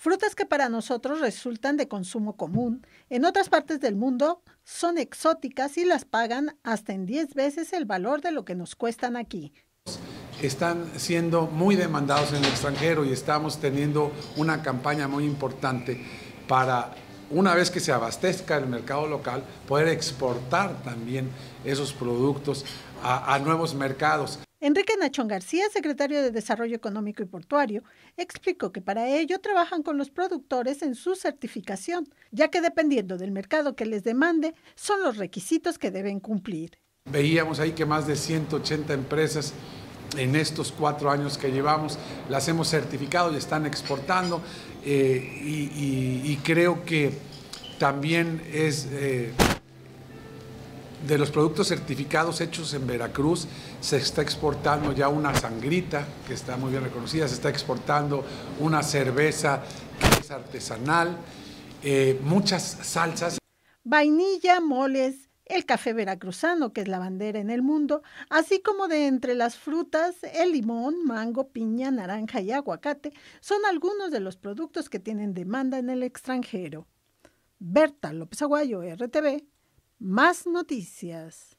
Frutas que para nosotros resultan de consumo común, en otras partes del mundo son exóticas y las pagan hasta en 10 veces el valor de lo que nos cuestan aquí. Están siendo muy demandados en el extranjero y estamos teniendo una campaña muy importante para, una vez que se abastezca el mercado local, poder exportar también esos productos a, a nuevos mercados. Enrique Nachón García, secretario de Desarrollo Económico y Portuario, explicó que para ello trabajan con los productores en su certificación, ya que dependiendo del mercado que les demande, son los requisitos que deben cumplir. Veíamos ahí que más de 180 empresas en estos cuatro años que llevamos las hemos certificado y están exportando eh, y, creo que también es... Eh, de los productos certificados hechos en Veracruz se está exportando ya una sangrita que está muy bien reconocida, se está exportando una cerveza que es artesanal, eh, muchas salsas. Vainilla, moles, el café veracruzano, que es la bandera en el mundo, así como de entre las frutas, el limón, mango, piña, naranja y aguacate, son algunos de los productos que tienen demanda en el extranjero. Berta López Aguayo, RTV, más noticias.